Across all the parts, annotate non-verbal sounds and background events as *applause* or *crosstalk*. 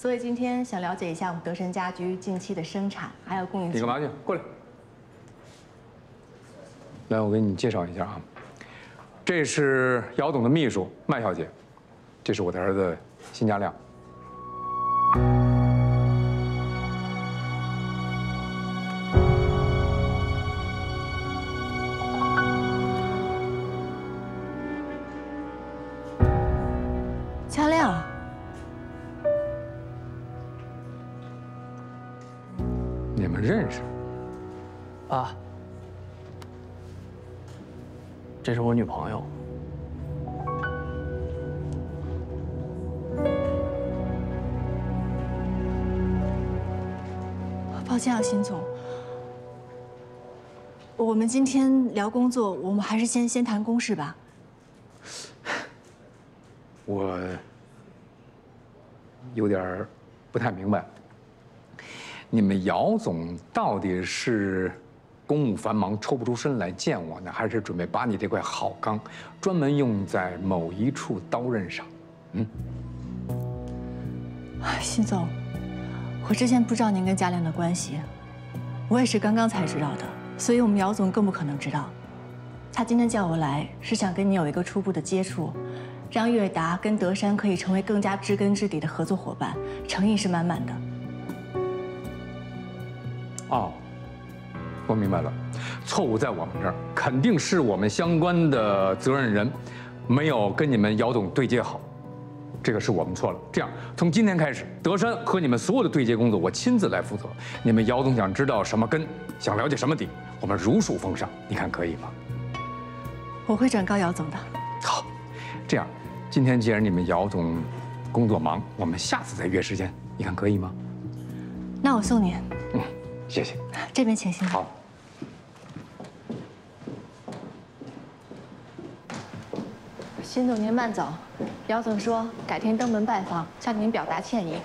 所以今天想了解一下我们德胜家居近期的生产还有供应。你干嘛去？过来。来，我给你介绍一下啊，这是姚总的秘书麦小姐，这是我的儿子辛家亮。聊工作，我们还是先先谈公事吧。*laughs* 我有点不太明白，你们姚总到底是公务繁忙抽不出身来见我呢，还是准备把你这块好钢专门用在某一处刀刃上？嗯，辛总，我之前不知道您跟嘉亮的关系，我也是刚刚才知道的，所以我们姚总更不可能知道。他今天叫我来，是想跟你有一个初步的接触。让悦达跟德山可以成为更加知根知底的合作伙伴，诚意是满满的。哦，我明白了，错误在我们这儿，肯定是我们相关的责任人没有跟你们姚总对接好，这个是我们错了。这样，从今天开始，德山和你们所有的对接工作我亲自来负责。你们姚总想知道什么根，想了解什么底，我们如数奉上，你看可以吗？我会转告姚总的。好，这样。今天既然你们姚总工作忙，我们下次再约时间，你看可以吗？那我送您。嗯，谢谢。这边请，辛好。辛总您慢走，姚总说改天登门拜访，向您表达歉意。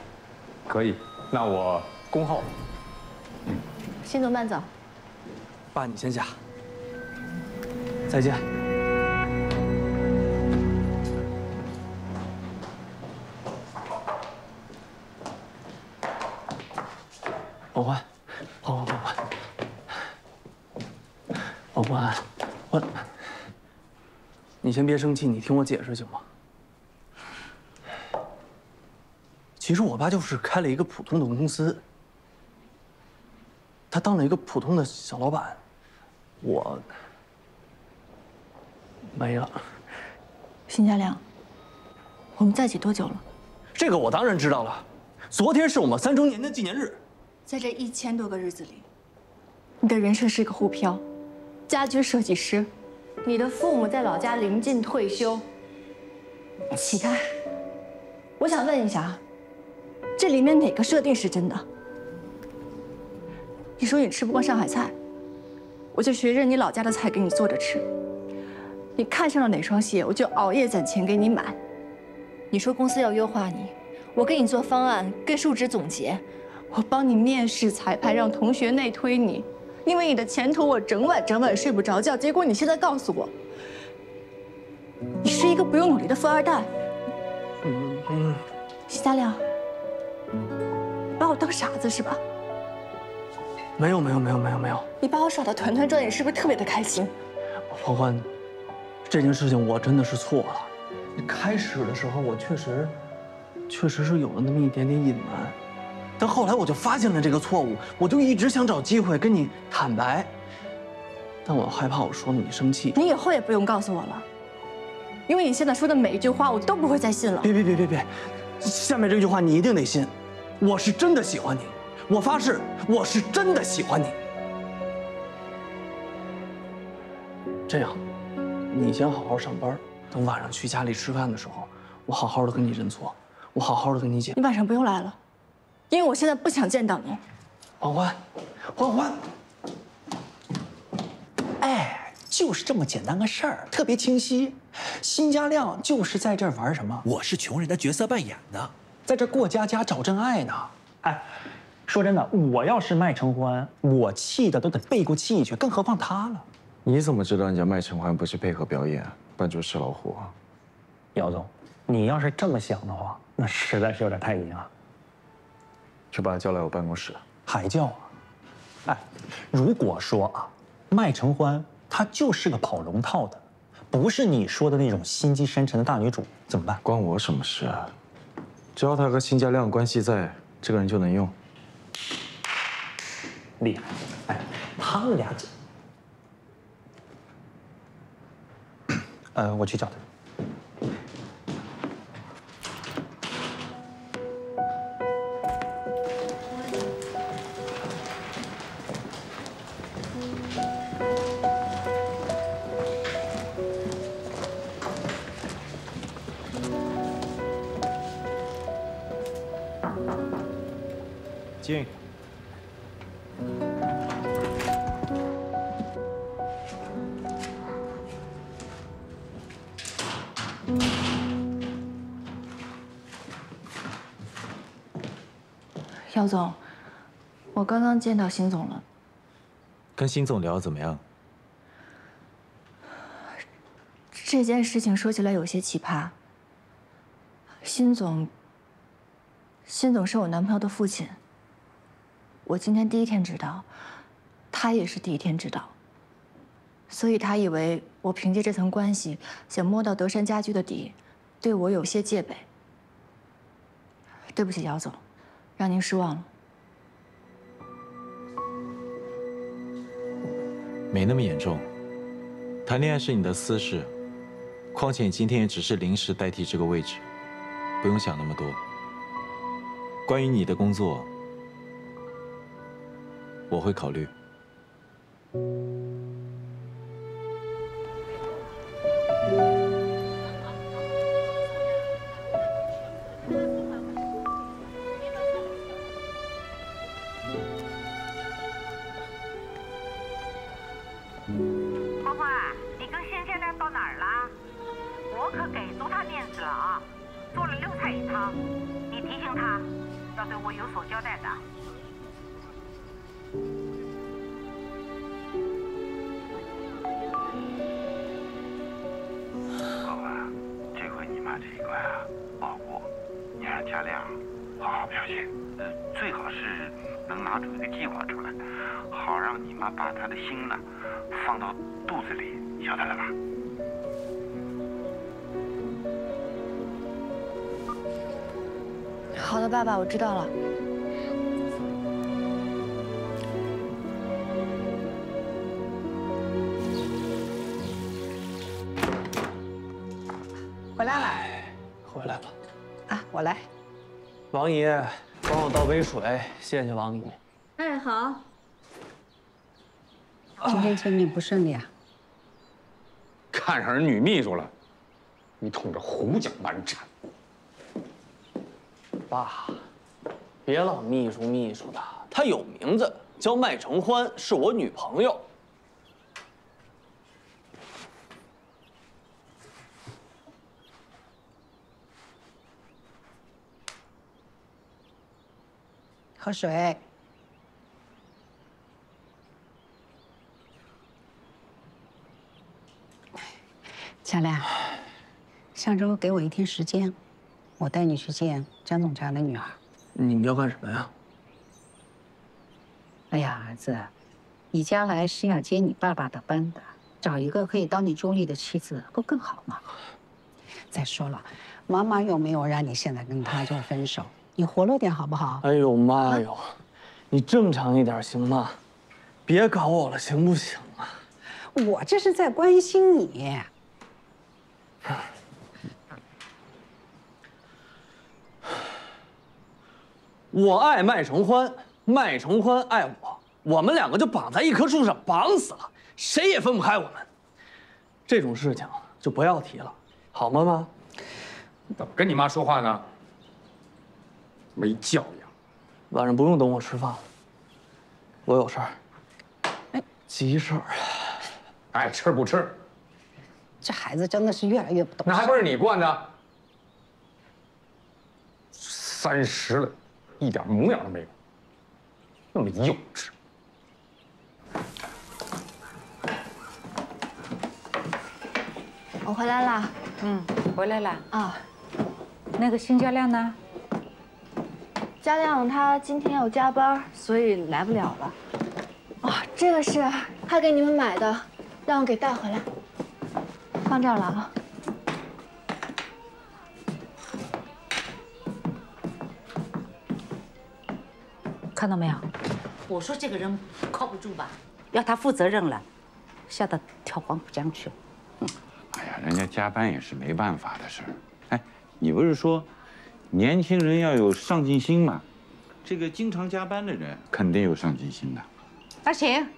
可以，那我恭候。辛总慢走。爸，你先下。再见。欢欢，欢欢，欢欢，欢欢，我，你先别生气，你听我解释行吗？其实我爸就是开了一个普通的公司，他当了一个普通的小老板，我没了。辛家亮，我们在一起多久了？这个我当然知道了，昨天是我们三周年的纪念日。在这一千多个日子里，你的人生是个沪漂，家居设计师，你的父母在老家临近退休，乞丐。我想问一下，这里面哪个设定是真的？你说你吃不惯上海菜，我就学着你老家的菜给你做着吃。你看上了哪双鞋，我就熬夜攒钱给你买。你说公司要优化你，我给你做方案，跟述职总结。我帮你面试、彩排，让同学内推你，因为你的前途，我整晚整晚睡不着觉。结果你现在告诉我，你是一个不用努力的富二代。嗯嗯，徐佳亮，把我当傻子是吧？没有没有没有没有没有。你把我耍的团团转，你是不是特别的开心？欢欢，这件事情我真的是错了。开始的时候我确实，确实是有了那么一点点隐瞒。但后来我就发现了这个错误，我就一直想找机会跟你坦白，但我害怕我说了你生气。你以后也不用告诉我了，因为你现在说的每一句话我都不会再信了。别别别别别，下面这句话你一定得信，我是真的喜欢你，我发誓我是真的喜欢你。这样，你先好好上班，等晚上去家里吃饭的时候，我好好的跟你认错，我好好的跟你讲。你晚上不用来了。因为我现在不想见到你，欢欢，欢欢，哎，就是这么简单个事儿，特别清晰。辛家亮就是在这儿玩什么？我是穷人的角色扮演的，在这过家家找真爱呢。哎，说真的，我要是麦承欢，我气的都得背过气去，更何况他了。你怎么知道人家麦承欢不是配合表演，扮猪吃老虎啊？姚总，你要是这么想的话，那实在是有点太阴了。去把他叫来我办公室。还叫啊？哎，如果说啊，麦承欢他就是个跑龙套的，不是你说的那种心机深沉的大女主，怎么办？关我什么事啊？只要他和辛家亮关系在，这个人就能用。厉害！哎，他们俩这……呃，我去找他。进。姚总，我刚刚见到辛总了。跟辛总聊得怎么样？这件事情说起来有些奇葩。辛总，辛总是我男朋友的父亲。我今天第一天知道，他也是第一天知道。所以他以为我凭借这层关系想摸到德山家居的底，对我有些戒备。对不起，姚总，让您失望了。没那么严重。谈恋爱是你的私事，况且你今天也只是临时代替这个位置，不用想那么多。关于你的工作，我会考虑。欢欢，你跟辛家亮到哪儿了？我可给足他面子了啊！做了六菜一汤，你提醒他，要对我有所交代的。好好表现，呃，最好是能拿出一个计划出来，好让你妈把她的心呢放到肚子里，你晓得了吧？好的，爸爸，我知道了。回来了回来了。啊，我来。王姨，帮我倒杯水，谢谢王姨。哎，好。今天见面不顺利啊？看上人女秘书了，你捅着胡搅蛮缠。爸，别老秘书秘书的，她有名字，叫麦承欢，是我女朋友。喝水。佳亮，下周给我一天时间，我带你去见江总家的女儿。你们要干什么呀？哎呀，儿子，你将来是要接你爸爸的班的，找一个可以当你助力的妻子，不更好吗？*sighs* 再说了，妈妈又没有让你现在跟他就分手，你活络点好不好？哎呦妈哟，你正常一点行吗？别搞我了，行不行啊？我这是在关心你。*sighs* 我爱麦承欢，麦承欢爱我，我们两个就绑在一棵树上，绑死了，谁也分不开我们。这种事情就不要提了，好吗，妈？怎么跟你妈说话呢？没教养。晚上不用等我吃饭了，我有事儿。哎，急事儿。爱吃不吃？这孩子真的是越来越不懂事。那还不是你惯的？三十了，一点模样都没有，那么幼稚。我回来了。嗯，回来了。啊，那个新教练呢？嘉亮他今天要加班，所以来不了了。哦，这个是他给你们买的，让我给带回来，放这儿了啊。看到没有？我说这个人靠不住吧，要他负责任了，吓得跳黄浦江去了。哎呀，人家加班也是没办法的事儿。哎，你不是说年轻人要有上进心嘛？这个经常加班的人肯定有上进心的。阿晴，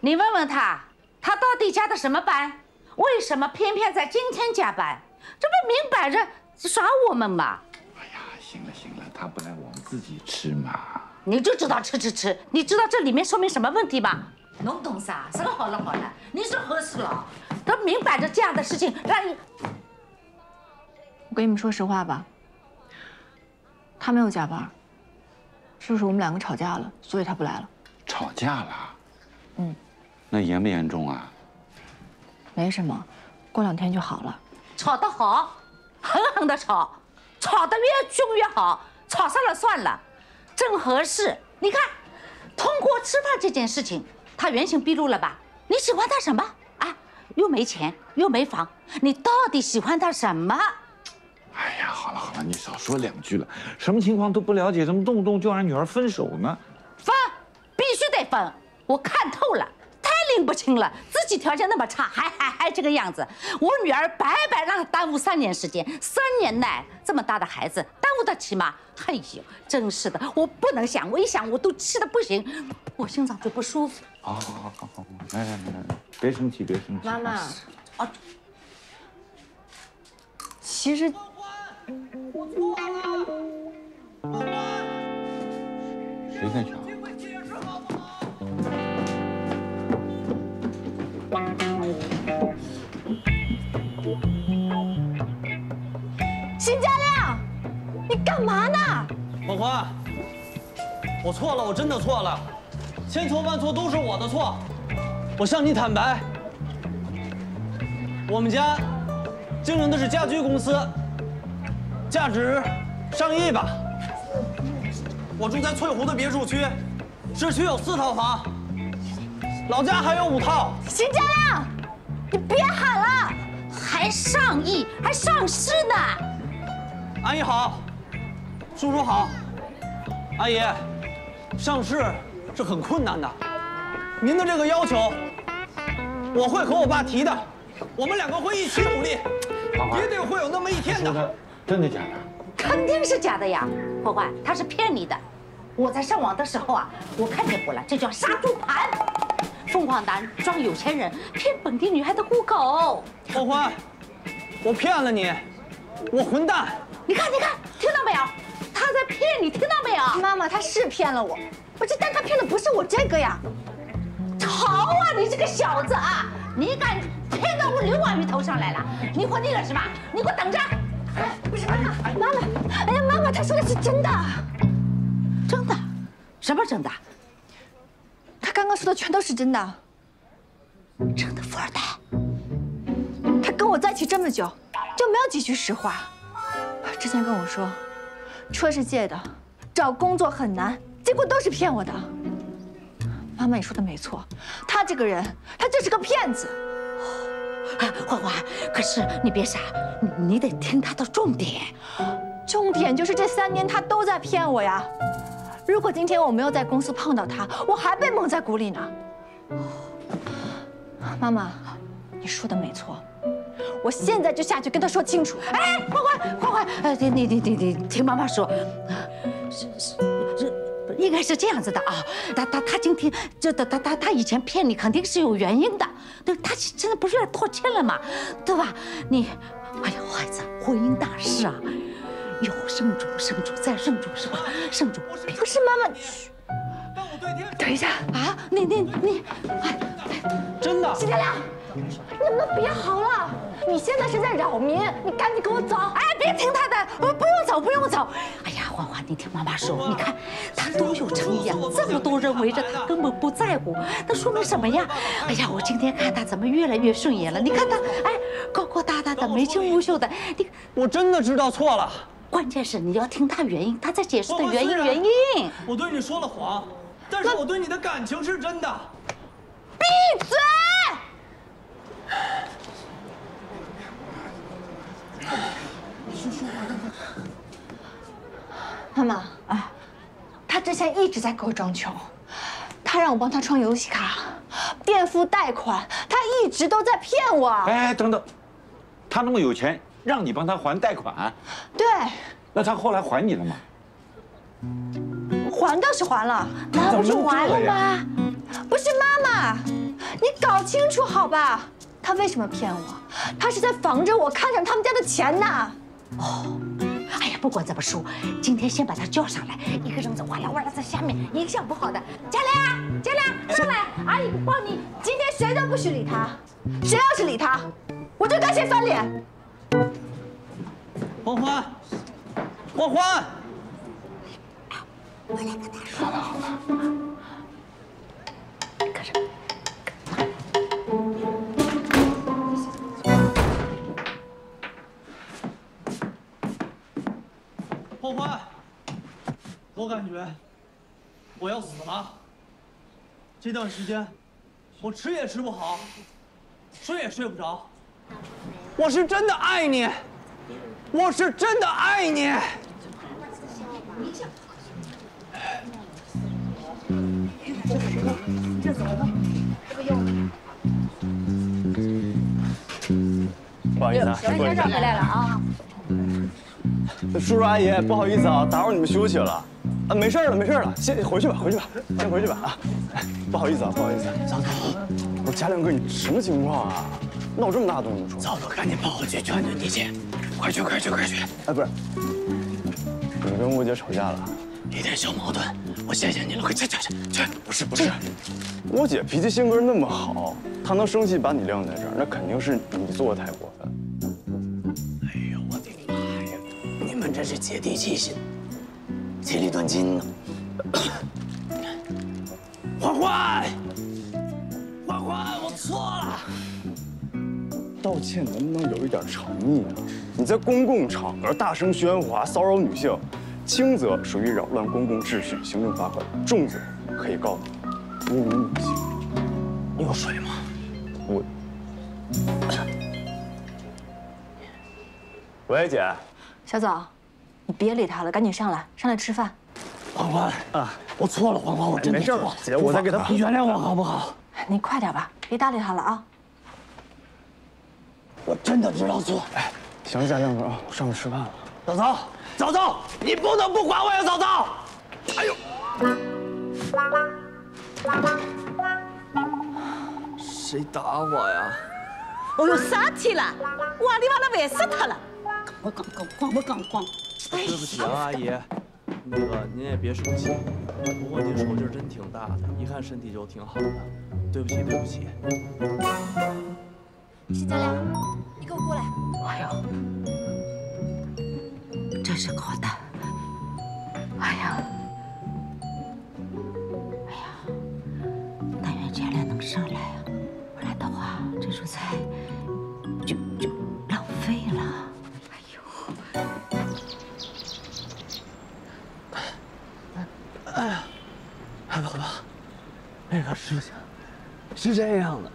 你问问他，他到底加的什么班？为什么偏偏在今天加班？这不明摆着耍我们吗？哎呀，行了行了，他不来我们自己吃嘛。你就知道吃吃吃，你知道这里面说明什么问题吗？侬懂啥？什么好了好了，你说合适了，他明摆着这样的事情让你。我跟你们说实话吧，他没有加班，是不是我们两个吵架了，所以他不来了。吵架了？嗯，那严不严重啊？没什么，过两天就好了。吵得好，狠狠的吵，吵得越凶越好，吵散了算了，正合适。你看，通过吃饭这件事情，他原形毕露了吧？你喜欢他什么？啊，又没钱又没房，你到底喜欢他什么？哎呀，好了好了，你少说两句了。什么情况都不了解，怎么动不动就让女儿分手呢？分，必须得分。我看透了，太拎不清了。自己条件那么差，还还还这个样子。我女儿白白让她耽误三年时间，三年内这么大的孩子，耽误得起吗？哎呦，真是的，我不能想，我一想我都气得不行，我心脏就不舒服。好好好好好，来来来来，别生气别生气。妈妈，啊，其实谁在吵？辛嘉亮，你干嘛呢？欢欢，我错了，我真的错了，千错万错都是我的错。我向你坦白，我们家经营的是家居公司，价值上亿吧。我住在翠湖的别墅区，市区有四套房，老家还有五套。邢家亮，你别喊了，还上亿，还上市呢。阿姨好，叔叔好，阿姨，上市是很困难的，您的这个要求，我会和我爸提的，我们两个会一起努力，一定会有那么一天的。真的假的？肯定是假的呀，欢欢，他是骗你的。我在上网的时候啊，我看见过了，这叫杀猪盘。凤凰男装有钱人，骗本地女孩的户口。欢欢，我骗了你，我混蛋！你看，你看，听到没有？他在骗你，听到没有？妈妈，他是骗了我，不是，但他骗的不是我这个呀。好啊，你这个小子啊，你敢骗到我刘婉瑜头上来了？你活腻了是吧？你给我等着！哎，不是妈妈，妈妈，哎呀，妈妈，他说的是真的，真的？什么真的？他刚刚说的全都是真的。真的富二代？他跟我在一起这么久，就没有几句实话。之前跟我说，车是借的，找工作很难，结果都是骗我的。妈妈，你说的没错，他这个人，他就是个骗子。哎，欢欢，可是你别傻，你你得听他的重点。重点就是这三年他都在骗我呀。如果今天我没有在公司碰到他，我还被蒙在鼓里呢。妈妈，你说的没错，我现在就下去跟他说清楚。哎，欢欢，欢欢，哎，你你你你你听妈妈说，是是是，应该是这样子的啊。他他他今天就他他他他以前骗你肯定是有原因的，对，他现在不是要拖欠了嘛，对吧？你，哎呀，孩子，婚姻大事啊，有圣主圣主再圣主是吧？圣主，不是妈妈。等一下啊！你你你，哎，真的，你能不能别嚎了？你现在是在扰民，你赶紧给我走！哎，别听他的，呃，不用走，不用走。哎呀，欢欢，你听妈妈说，你看他多有诚意啊，这么多人围着他，根本不在乎，那说明什么呀？哎呀，我今天看他怎么越来越顺眼了。你看他，哎，高高大大的，眉清目秀的，你我真的知道错了，关键是你要听他原因，他在解释的原因原因。我对你说了谎，但是我对你的感情是真的。闭嘴！*sighs* 妈妈，哎，他之前一直在给我装穷，他让我帮他充游戏卡、垫付贷款，他一直都在骗我。哎，等等，他那么有钱，让你帮他还贷款？对，那他后来还你了吗？还倒是还了，那不是还了吗？不是妈妈，你搞清楚好吧？他为什么骗我？他是在防着我看上他们家的钱呢。哦，哎呀，不管怎么说，今天先把他叫上来，一个人在哇啦哇啦在下面，影响不好的。佳良，佳良，上来，阿姨帮你。今天谁都不许理他，谁要是理他，我就跟谁翻脸。欢欢，欢欢，我来跟他说。好了好了。可是。欢欢，我感觉我要死了。这段时间，我吃也吃不好，睡也睡不着。我是真的爱你，我是真的爱你。这怎么了？这个用。不好意思啊，杨先生回来了啊。叔叔阿姨，不好意思啊，打扰你们休息了。啊，没事了，没事了，先回去吧，回去吧，先回去吧啊。不好意思啊，不好意思。早早，我说嘉亮哥，你什么情况啊？闹这么大动静说。早早，赶紧跑回去劝劝你姐，快去快去快去！哎，不是，你跟我姐吵架了？一点小矛盾，我谢谢你了，快去去去去！不是不是，我姐脾气性格那么好，她能生气把你晾在这儿，那肯定是你做的太过是姐弟齐心，其利断金呢。欢欢，欢欢，我错了。道歉能不能有一点诚意啊？你在公共场合大声喧哗、骚扰女性，轻则属于扰乱公共秩序，行政罚款；重则可以告你侮辱女性。你有水吗？我。*coughs* 喂，姐。小枣，你别理他了，赶紧上来，上来吃饭。欢欢啊，我错了，欢欢，我真的没事错了。姐，我再给他。你原谅我好不好？你快点吧，别搭理他了啊。我真的知道错。哎，行，嘉亮哥啊，我上去吃饭了。早早，早早，你不能不管我呀，早早。哎呦！谁打我呀？哦呦，啥天了？哇里哇啦烦死他了！我刚刚咣我刚咣。对不起啊，阿姨，那个您也别生气，不过您手劲真挺大的，一看身体就挺好的。对不起，对不起。这样的，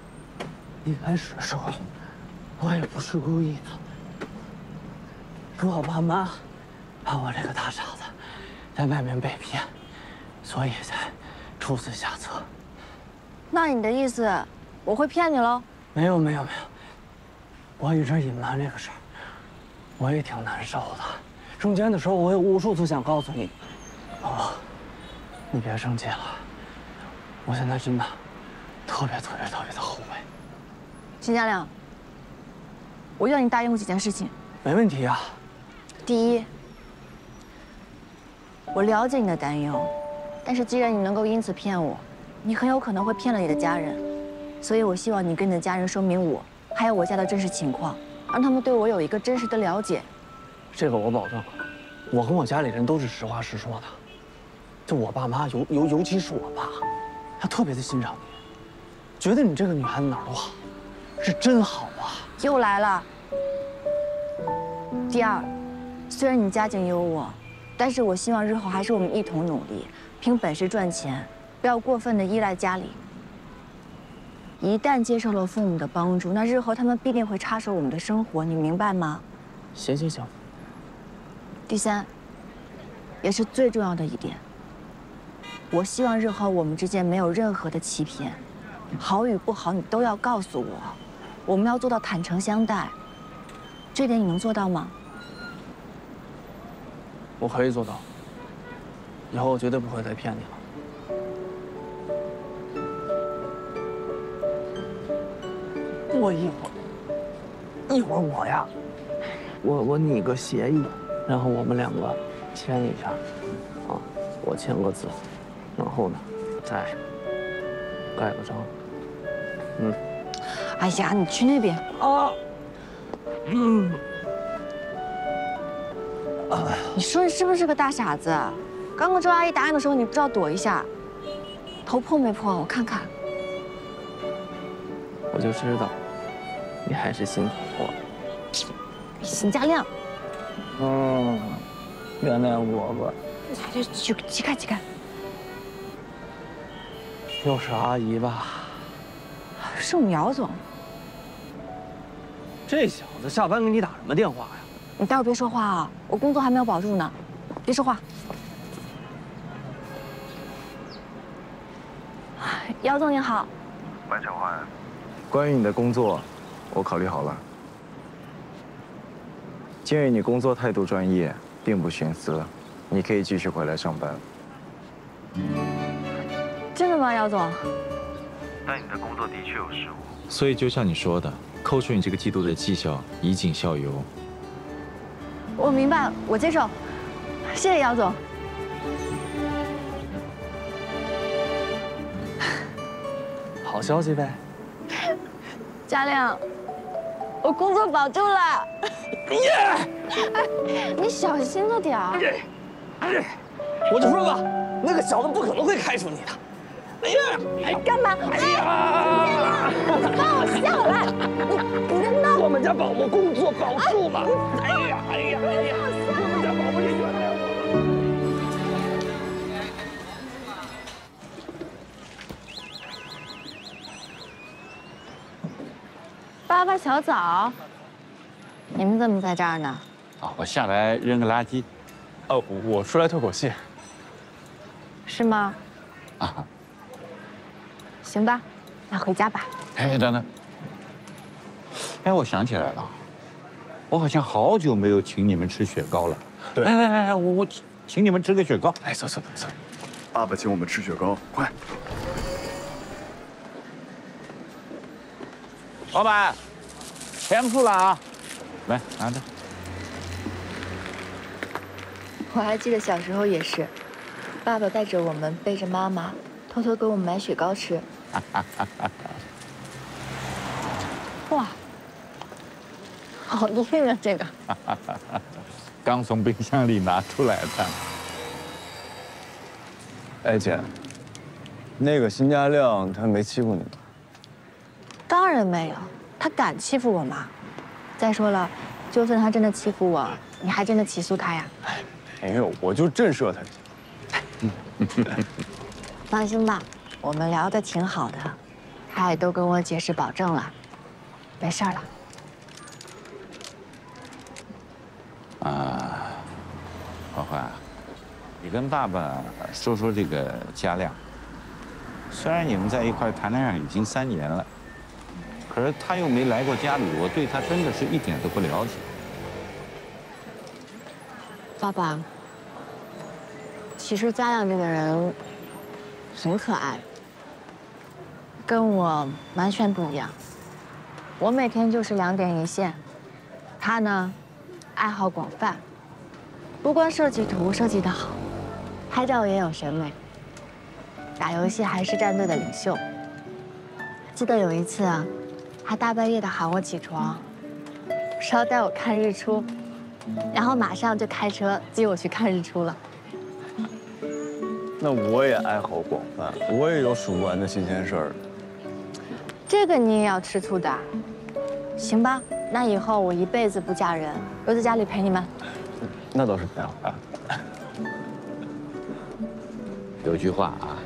一开始的时候我也不是故意的，是我爸妈怕我这个大傻子在外面被骗，所以才出此下策。那你的意思，我会骗你喽？没有没有没有，我一直隐瞒这个事儿，我也挺难受的。中间的时候，我有无数次想告诉你，哦，你别生气了，我现在真的特别特别特别的后悔。秦佳亮，我要你答应我几件事情。没问题啊。第一，我了解你的担忧，但是既然你能够因此骗我，你很有可能会骗了你的家人，所以我希望你跟你的家人说明我还有我家的真实情况，让他们对我有一个真实的了解。这个我保证，我跟我家里人都是实话实说的。就我爸妈，尤尤尤其是我爸，他特别的欣赏你，觉得你这个女孩子哪儿都好，是真好啊。又来了。第二，虽然你家境优渥，但是我希望日后还是我们一同努力，凭本事赚钱，不要过分的依赖家里。一旦接受了父母的帮助，那日后他们必定会插手我们的生活，你明白吗？行行行。第三，也是最重要的一点，我希望日后我们之间没有任何的欺骗，好与不好你都要告诉我，我们要做到坦诚相待，这点你能做到吗？我可以做到，以后我绝对不会再骗你了。我一会儿，一会儿我呀，我我拟个协议，然后我们两个签一下，啊，我签个字，然后呢，再盖个章。嗯。哎呀，你去那边啊。嗯。你说你是不是个大傻子？刚刚周阿姨答应的时候，你不知道躲一下，头破没破？我看看。我就知道。你还是心疼我，邢家亮。嗯，原谅我吧。去去去看去看。又是阿姨吧？是我们姚总。这小子下班给你打什么电话呀？你待会别说话啊，我工作还没有保住呢，别说话。姚总您好。万小欢，关于你的工作。我考虑好了，鉴于你工作态度专业，并不徇私，你可以继续回来上班。真的吗，姚总？但你的工作的确有失误，所以就像你说的，扣除你这个季度的绩效，以儆效尤。我明白，我接受，谢谢姚总。*laughs* 好消息呗，*laughs* 嘉亮。我工作保住了，耶！*laughs* 你小心着点儿。我就说吧，那个小子不可能会开除你的。哎呀，干嘛？哎呀，你放我下来！你别闹！我们家宝宝工作保住了。哎呀，哎呀，哎呀！我们家宝宝也原谅我了爸爸，小枣，你们怎么在这儿呢？啊，我下来扔个垃圾。哦，我出来透口气。是吗？啊。行吧，那回家吧。哎，等等。哎，我想起来了，我好像好久没有请你们吃雪糕了。对。来来来，我我请你们吃个雪糕。哎，走走走走。爸爸请我们吃雪糕，快。老板，钱付了啊！来拿着。我还记得小时候也是，爸爸带着我们背着妈妈，偷偷给我们买雪糕吃。*laughs* 哇，好硬啊这个！*laughs* 刚从冰箱里拿出来的。哎姐，那个辛家亮他没欺负你吗？当然没有，他敢欺负我吗？再说了，就算他真的欺负我，你还真的起诉他呀？哎没有，我就震慑他。放心吧，我们聊的挺好的，他也都跟我解释保证了，没事了。啊，欢欢，你跟爸爸说说这个嘉亮。虽然你们在一块谈恋爱已经三年了。可是他又没来过家里，我对他真的是一点都不了解。爸爸，其实嘉亮这个人很可爱，跟我完全不一样。我每天就是两点一线，他呢，爱好广泛，不光设计图设计的好，拍照也有审美，打游戏还是战队的领袖。记得有一次啊。他大半夜的喊我起床，说要带我看日出，然后马上就开车接我去看日出了。那我也爱好广泛，我也有数不完的新鲜事儿。这个你也要吃醋的？行吧，那以后我一辈子不嫁人，留在家里陪你们。那倒是这样啊。*laughs* 有句话啊，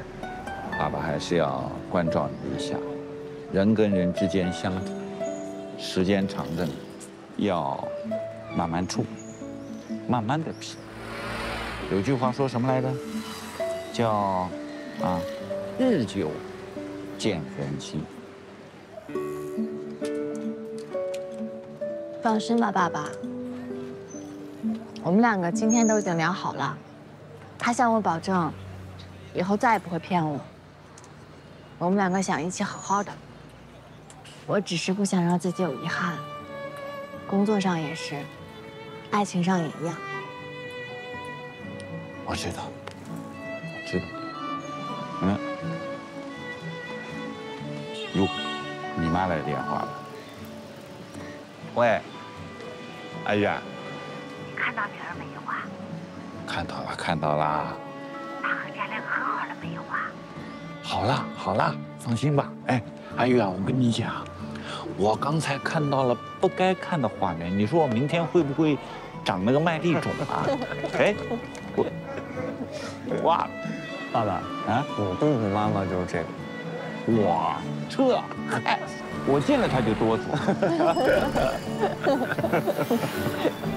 爸爸还是要关照你一下，人跟人之间相处，时间长的呢，要慢慢处，慢慢的品。有句话说什么来着？叫啊，日久见人心。放心吧，爸爸。我们两个今天都已经聊好了，他向我保证，以后再也不会骗我。我们两个想一起好好的。我只是不想让自己有遗憾，工作上也是，爱情上也一样。我知道，我知道。嗯。哟，你妈来电话了。喂，阿玉。看到女儿没有啊？看到了，看到了。她和佳亮和好了没有啊？好了，好了，放心吧。哎，阿玉啊，我跟你讲，我刚才看到了不该看的画面。你说我明天会不会长那个麦粒肿啊？*laughs* 哎，我，哇，爸爸啊，我肚子妈妈就是这个。哇，这，哎，我见了他就哆嗦。*laughs*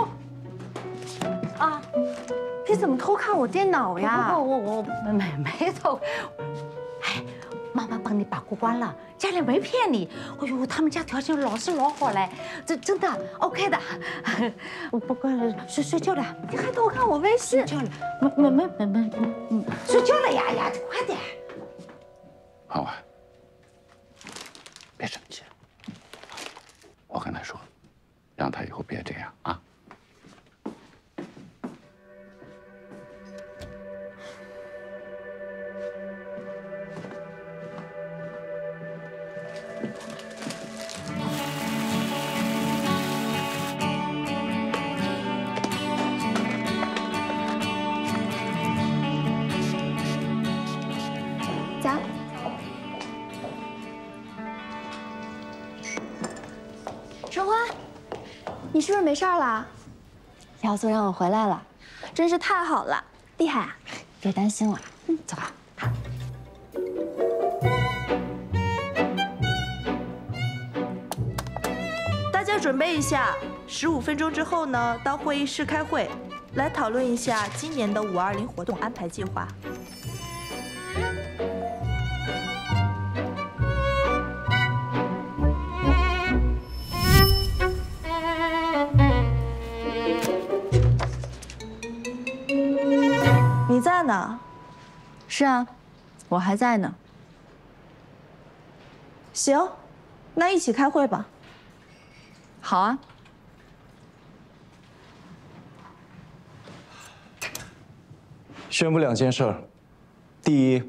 你怎么偷看我电脑呀？我我我没没偷。哎，妈妈帮你把过关了，家里没骗你。哎呦，他们家条件老是老好嘞，这真的 OK 的。我不管了，睡睡觉了。你还偷看我微信？睡觉了，没没没没没，睡觉了呀呀，快点。是不是没事了？姚总让我回来了，真是太好了，厉害啊！别担心了，嗯，走吧。大家准备一下，十五分钟之后呢，到会议室开会，来讨论一下今年的五二零活动安排计划。是啊，我还在呢。行，那一起开会吧。好啊。宣布两件事儿：第一，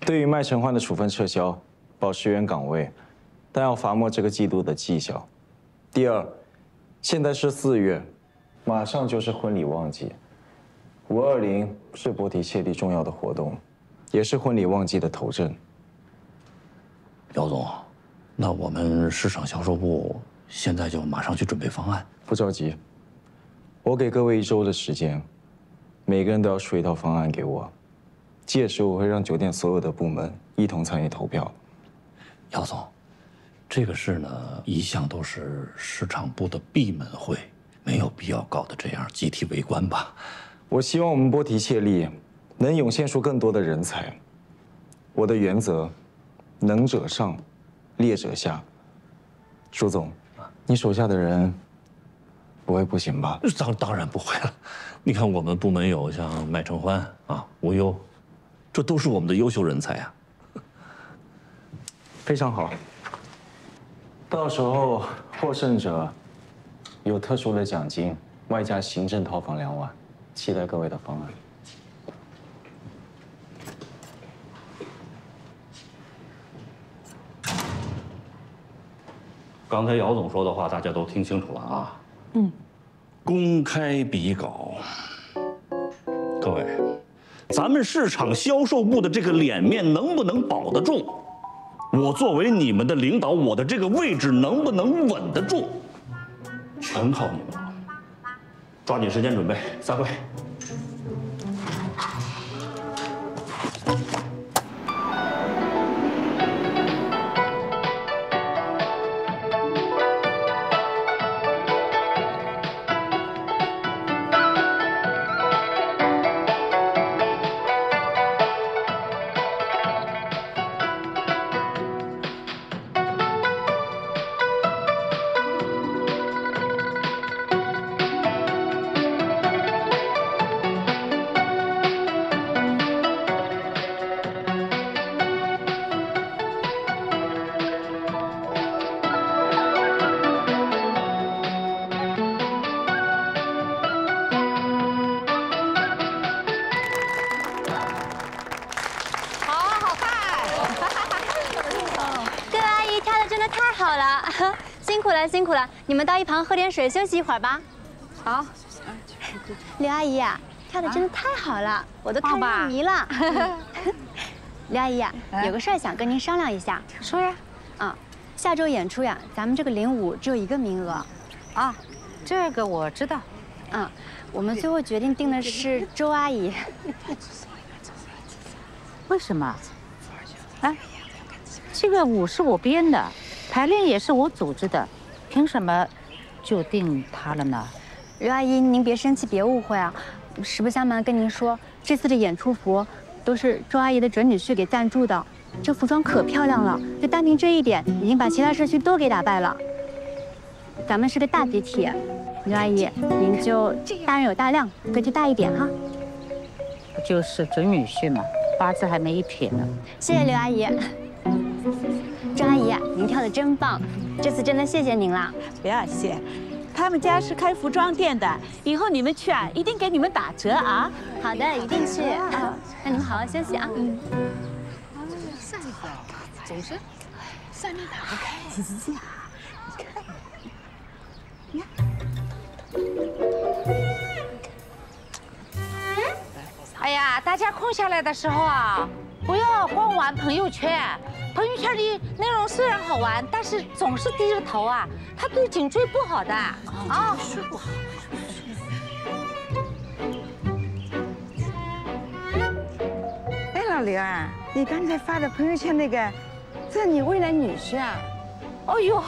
对于麦承欢的处分撤销，保持原岗位，但要罚没这个季度的绩效；第二，现在是四月，马上就是婚礼旺季。五二零是波提切利重要的活动，也是婚礼旺季的头阵。姚总，那我们市场销售部现在就马上去准备方案。不着急，我给各位一周的时间，每个人都要出一套方案给我。届时我会让酒店所有的部门一同参与投票。姚总，这个事呢，一向都是市场部的闭门会，没有必要搞得这样集体围观吧？我希望我们波提切利能涌现出更多的人才。我的原则，能者上，劣者下。舒总，你手下的人不会不行吧？当当然不会了。你看我们部门有像麦承欢啊、吴优，这都是我们的优秀人才啊。非常好。到时候获胜者有特殊的奖金，外加行政套房两晚，期待各位的方案。刚才姚总说的话，大家都听清楚了啊。嗯，公开比稿，各位，咱们市场销售部的这个脸面能不能保得住？我作为你们的领导，我的这个位置能不能稳得住？全靠你们了。抓紧时间准备，散会。你们到一旁喝点水休息一会儿吧。好。刘阿姨呀、跳的真的太好了，我都看入迷了。刘 *laughs* 阿姨呀、有个事儿想跟您商量一下。说呀。啊，下周演出呀，咱们这个领舞只有一个名额。啊，这个我知道。嗯，我们最后决定定的是 *laughs* 周阿姨。为什么？啊，这个舞是我编的，排练也是我组织的，凭什么就定他了呢？刘阿姨，您别生气，别误会啊！实不相瞒跟您说，这次的演出服都是周阿姨的准女婿给赞助的，这服装可漂亮了，就单凭这一点，已经把其他社区都给打败了。咱们是个大集体，刘阿姨，您就大人有大量，格局大一点哈。不就是准女婿嘛，八字还没一撇呢。谢谢刘阿姨。周阿姨，您跳的真棒，这次真的谢谢您了。不要谢，他们家是开服装店的，以后你们去啊，一定给你们打折啊。好的，一定去。啊那你们好好休息啊。嗯。上一个总是上面打不开呀你看你看。哎呀，大家空下来的时候啊，不要光玩朋友圈。朋友圈里内容虽然好玩，但是总是低着头啊，它对颈椎不好的啊。睡不好。哎，老刘啊，你刚才发的朋友圈那个，这是你未来女婿啊？哎呦，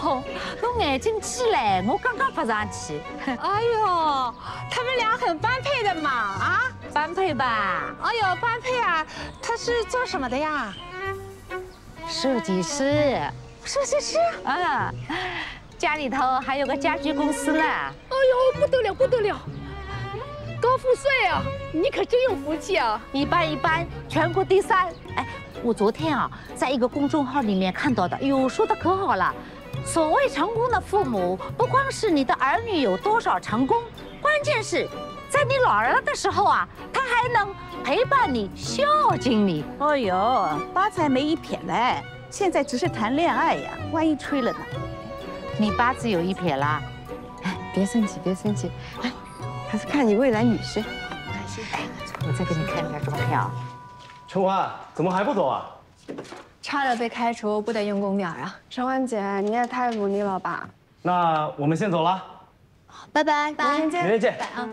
侬眼睛起来，我刚刚发上去。哎呦，他们俩很般配的嘛啊！般配吧？哎呦，般配啊！他是做什么的呀？设计师。设计师？啊，家里头还有个家具公司呢。哎呦，不得了，不得了！高富帅啊，你可真有福气啊！一般一般，全国第三。哎，我昨天啊，在一个公众号里面看到的，哎呦，说的可好了。所谓成功的父母，不光是你的儿女有多少成功，关键是在你老了的时候啊，他还能陪伴你、孝敬你。哎呦，八字没一撇嘞，现在只是谈恋爱呀，万一吹了呢？你八字有一撇啦？哎，*laughs* 别生气，别生气，哎，还是看你未来女婿。我再给你看一下照片啊。陈欢，怎么还不走啊？差点被开除，不得用功点啊！陈欢姐，你也太努力了吧？那我们先走了。拜拜，拜，明天见。拜啊。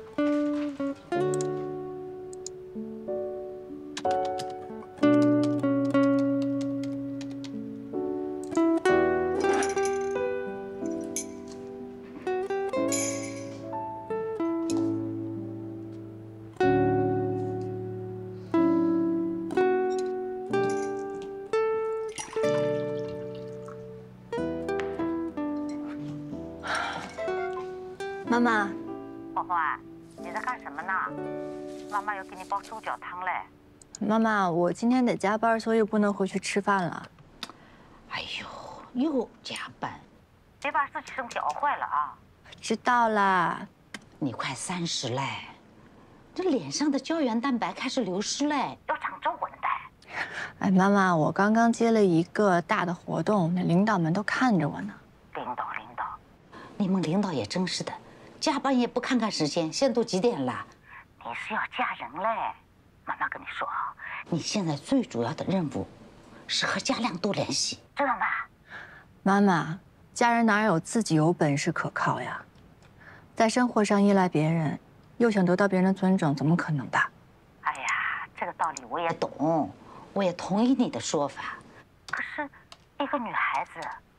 妈妈，我今天得加班，所以不能回去吃饭了。哎呦，又加班，别把自己身体熬坏了啊！知道啦。你快三十嘞，这脸上的胶原蛋白开始流失嘞，要长皱纹的。哎，妈妈，我刚刚接了一个大的活动，那领导们都看着我呢。领导，领导，你们领导也真是的，加班也不看看时间，现在都几点了？你是要嫁人嘞？妈妈跟你说啊，你现在最主要的任务是和家亮多联系，知道吗？妈妈，家人哪有自己有本事可靠呀？在生活上依赖别人，又想得到别人的尊重，怎么可能的？哎呀，这个道理我也懂，我也同意你的说法。可是，一个女孩子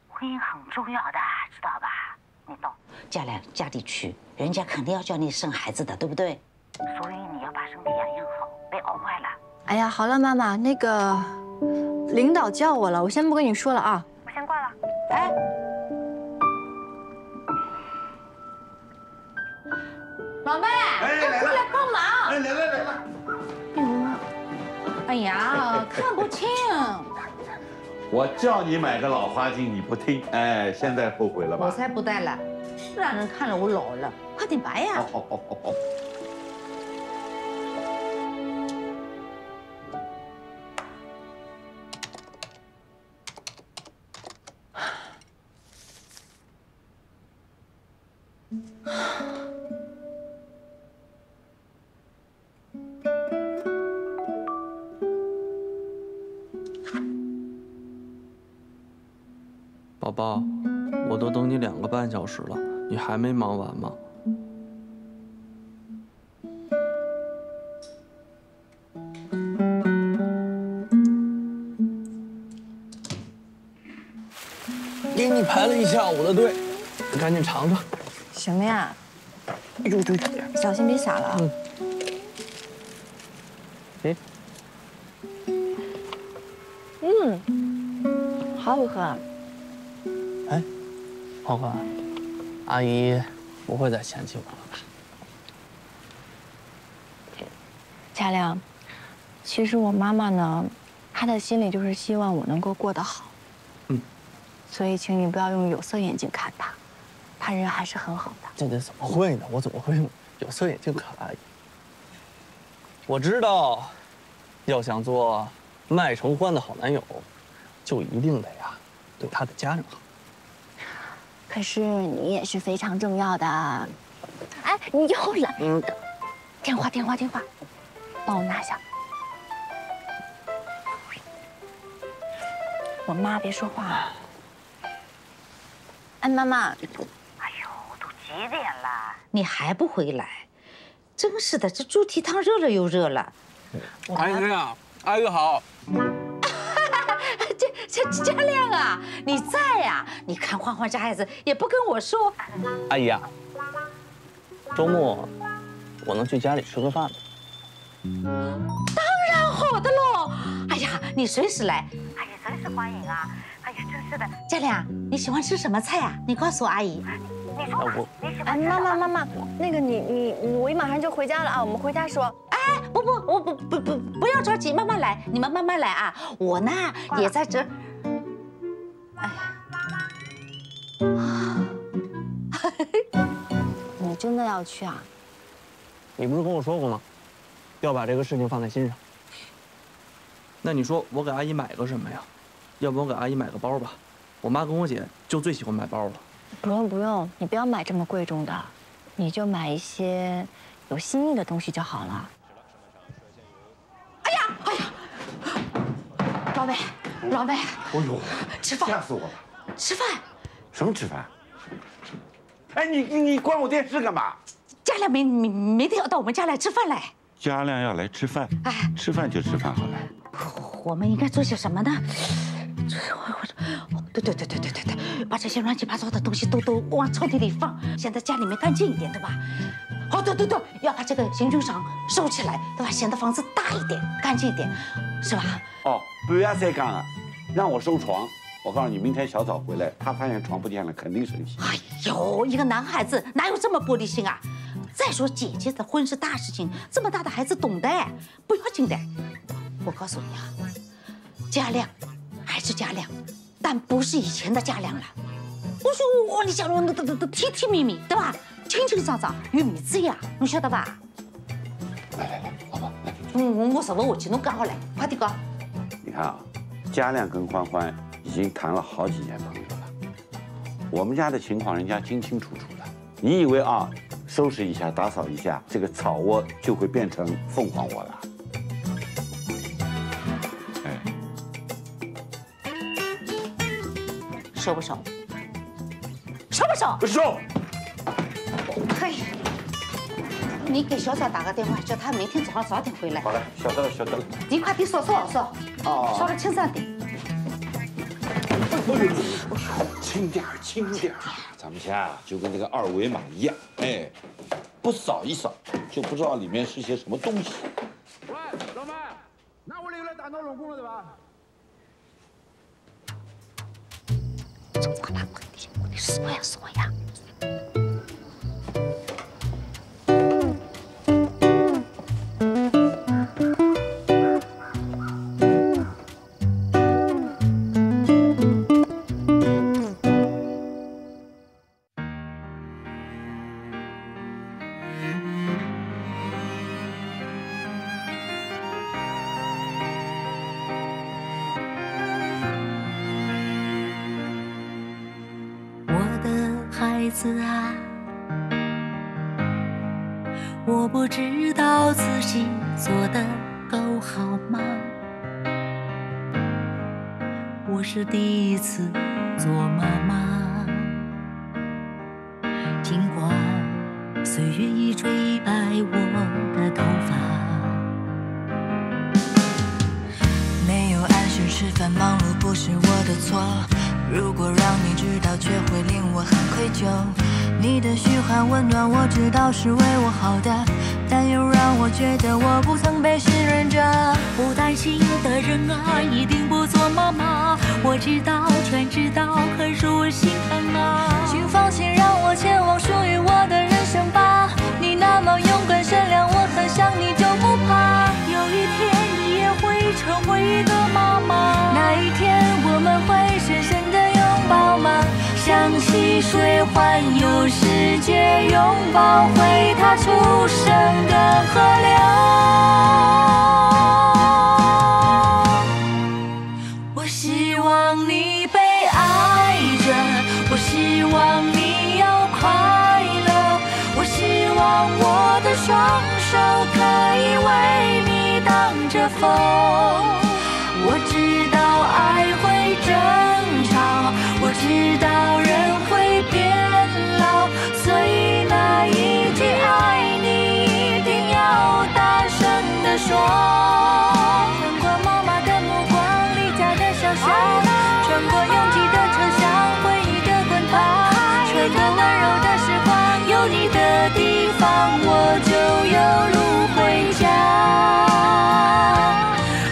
婚姻很重要的，知道吧？你懂。嘉亮家里去，人家肯定要叫你生孩子的，对不对？所以你要把身体养养好，别熬坏了。哎呀，好了，妈妈，那个领导叫我了，我先不跟你说了啊。我先挂了。哎，老妹，快过来帮忙。哎，来了来了。哎呀，看不清。我叫你买个老花镜，你不听，哎，现在后悔了吧？我才不戴了，让人看了我老了。快点白呀！宝宝，我都等你两个半小时了，你还没忙完吗？给你排了一下午的队，你赶紧尝尝。什么呀？哎呦呦，小心别洒了啊！哎，嗯，好好喝啊。哎，花花，阿姨不会再嫌弃我了吧？佳亮，其实我妈妈呢，她的心里就是希望我能够过得好。嗯。所以，请你不要用有色眼镜看她，她人还是很好的。这这怎么会呢？我怎么会用有色眼镜看阿姨？我知道，要想做麦承欢的好男友，就一定得呀对他的家人好。可是你也是非常重要的。哎，你又来了。电话，电话，电话，帮我拿下。我妈别说话。哎，妈妈。哎呦，都几点了？你还不回来？真是的，这猪蹄汤热了又热了。阿姨呀，阿姨好。这这嘉亮啊，你在呀？你看欢欢这孩子也不跟我说。阿姨啊，周末我能去家里吃个饭吗？当然好的喽！哎呀，你随时来，阿姨随时欢迎啊！哎呀，真是的。佳亮，你喜欢吃什么菜啊？你告诉我阿姨。你说我你喜哎，欢妈妈妈妈，那个你你我马上就回家了啊，我们回家说。哎，不不，我不不不不要着急，慢慢来，你们慢慢来啊。我呢也在这。哎，*laughs* 你真的要去啊？你不是跟我说过吗？要把这个事情放在心上。那你说我给阿姨买个什么呀？要不我给阿姨买个包吧？我妈跟我姐就最喜欢买包了。不用不用，你不要买这么贵重的，你就买一些有心意的东西就好了。哎呀哎呀，老妹老妹，哎呦，吃饭吓死我了！吃饭。什么吃饭？哎，你你你关我电视干嘛？佳亮明明明天要到我们家来吃饭来。佳亮要来吃饭，哎，吃饭就吃饭好了。我们应该做些什么呢？对对对对对对对，把这些乱七八糟的东西都都往抽屉里放，显得家里面干净一点，对吧？哦，对对对，要把这个行军床收起来，对吧？显得房子大一点，干净一点，是吧？哦，不要再干了，让我收床，我告诉你，明天小早回来，他发现床不见了，肯定生气。哎呦，一个男孩子哪有这么玻璃心啊？再说姐姐的婚是大事情，这么大的孩子懂的，不要紧的。我告诉你啊，嘉亮还是嘉亮，但不是以前的嘉亮了。我说我你讲的都都都甜甜蜜蜜，对吧？清清爽爽，有面子呀，你晓得吧？来来来，老婆来。嗯，我什么我去，侬讲好来，快点讲。你看啊，嘉亮跟欢欢已经谈了好几年朋友了，我们家的情况人家清清楚楚的。你以为啊，收拾一下、打扫一下，这个草窝就会变成凤凰窝了？哎，收不收？收不收？不收。嘿，你给小赵打个电话，叫他明天早上早点回来。好嘞，晓得了，晓得了。你快点说说说，哦扫的轻松点。轻点儿，轻点儿。咱们家啊，就跟这个二维码一样，哎，不扫一扫就不知道里面是些什么东西。喂，老妹，那屋里又来打闹龙宫了对吧？走吧，快点，快点说呀说呀。环游世界，拥抱回它出生的河流。我希望你被爱着，我希望你要快乐，我希望我的双手可以为你挡着风。我知道爱会争吵，我知道一句爱你一定要大声地说。穿过妈妈的目光，离家的小巷，穿过拥挤的车厢，回忆的滚烫，穿过温柔的时光，有你的地方，我就有路回家。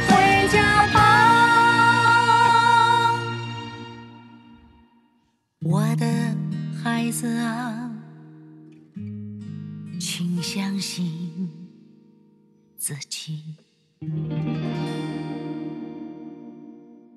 回家吧，我的孩子啊，请相信自己。